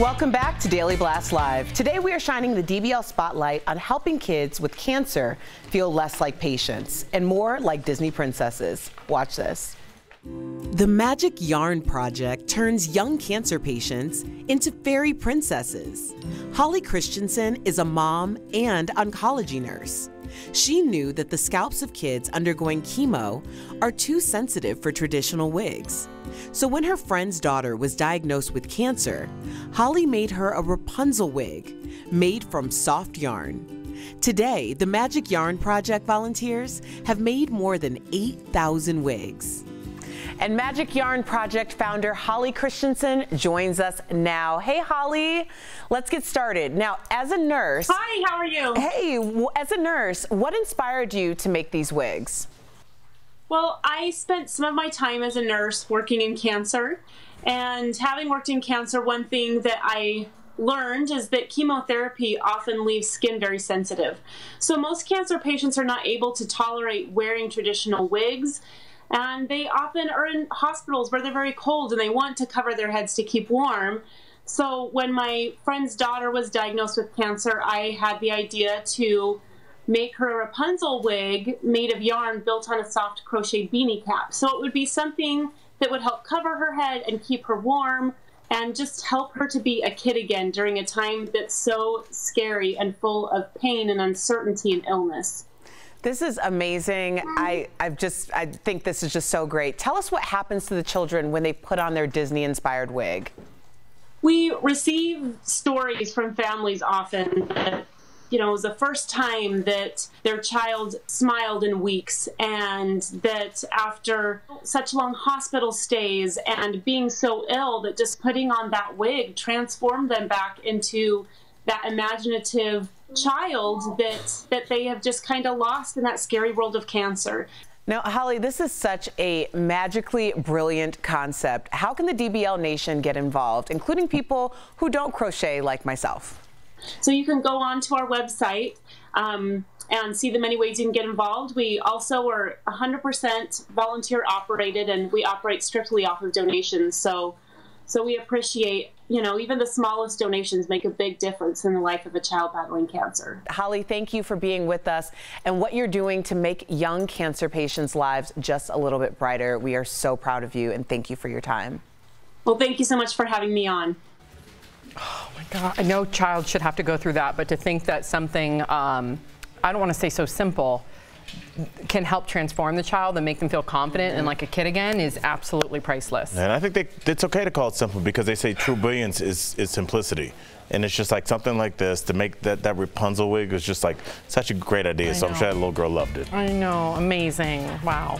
Welcome back to Daily Blast Live. Today we are shining the DBL spotlight on helping kids with cancer feel less like patients and more like Disney princesses. Watch this. The Magic Yarn Project turns young cancer patients into fairy princesses. Holly Christensen is a mom and oncology nurse. She knew that the scalps of kids undergoing chemo are too sensitive for traditional wigs. So when her friend's daughter was diagnosed with cancer, Holly made her a Rapunzel wig made from soft yarn. Today, the Magic Yarn Project volunteers have made more than 8,000 wigs. And Magic Yarn Project founder Holly Christensen joins us now. Hey, Holly, let's get started. Now, as a nurse. Hi, how are you? Hey, as a nurse, what inspired you to make these wigs? Well, I spent some of my time as a nurse working in cancer. And having worked in cancer, one thing that I learned is that chemotherapy often leaves skin very sensitive. So most cancer patients are not able to tolerate wearing traditional wigs. And they often are in hospitals where they're very cold and they want to cover their heads to keep warm. So when my friend's daughter was diagnosed with cancer, I had the idea to make her a Rapunzel wig made of yarn built on a soft crochet beanie cap. So it would be something that would help cover her head and keep her warm and just help her to be a kid again during a time that's so scary and full of pain and uncertainty and illness. This is amazing. I, I've just, I think this is just so great. Tell us what happens to the children when they put on their Disney inspired wig. We receive stories from families often that you know, it was the first time that their child smiled in weeks, and that after such long hospital stays and being so ill, that just putting on that wig transformed them back into that imaginative child that that they have just kind of lost in that scary world of cancer. Now, Holly, this is such a magically brilliant concept. How can the DBL Nation get involved, including people who don't crochet like myself? So you can go on to our website um, and see the many ways you can get involved. We also are 100% volunteer operated and we operate strictly off of donations. So, so we appreciate, you know, even the smallest donations make a big difference in the life of a child battling cancer. Holly, thank you for being with us and what you're doing to make young cancer patients' lives just a little bit brighter. We are so proud of you and thank you for your time. Well, thank you so much for having me on. Oh my God, I no child should have to go through that, but to think that something, um, I don't want to say so simple, can help transform the child and make them feel confident and like a kid again is absolutely priceless. And I think they, it's okay to call it simple because they say true brilliance is, is simplicity. And it's just like something like this to make that, that Rapunzel wig was just like such a great idea. I so know. I'm sure that little girl loved it. I know, amazing. Wow.